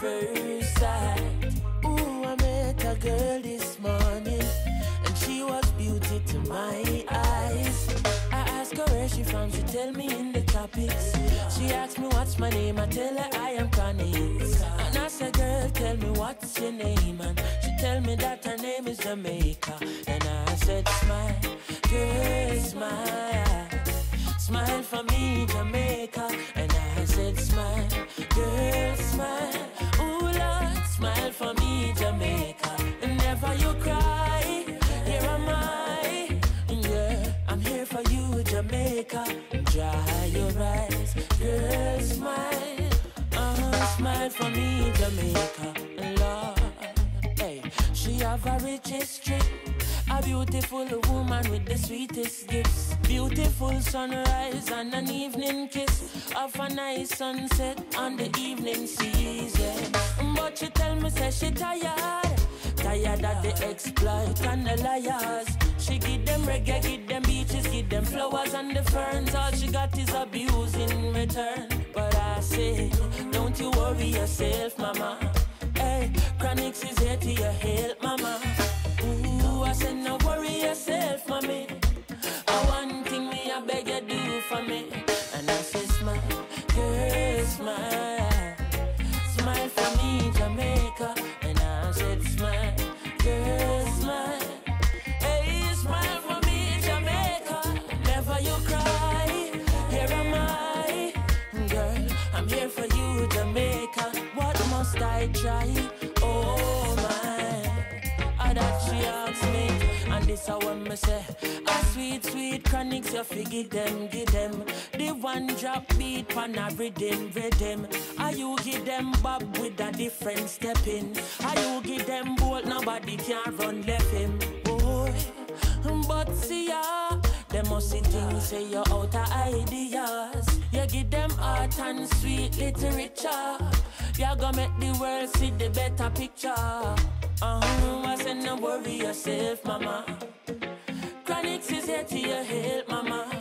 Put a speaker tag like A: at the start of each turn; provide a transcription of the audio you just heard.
A: first sight. Ooh, I met a girl this morning, and she was beauty to my eyes. I asked her where she from, she tell me in the tropics. She asked me what's my name, I tell her I am Chronixx. And I said, girl, tell me what's your name, and she tell me that her name is Jamaica. And I said, smile, girl, smile, smile for me, Jamaica. Jamaica. Hey, she have a rich history. A beautiful woman with the sweetest gifts. Beautiful sunrise and an evening kiss. Of a nice sunset on the evening season. But she tell me, say she tired. Tired of the exploit and the liars. She give them reggae, give them beaches, give them flowers and the ferns. All she got is abuse in return. But I say, yourself, mama. I try? Oh my. Ah, that she asks me, and this I want me say. A sweet, sweet Chronixx, you fi give them, give them. The one drop beat pan a rhythm, rhythm. Are you give them Bob with a different step in? Are you give them Bolt, nobody can run left him. Boy, but see ya. Them must see things say you're out of ideas. You give them art and sweet literature. You gonna make the world see the better picture. Uh-huh, I said no worry yourself, mama. Chronixx is here to your help, mama.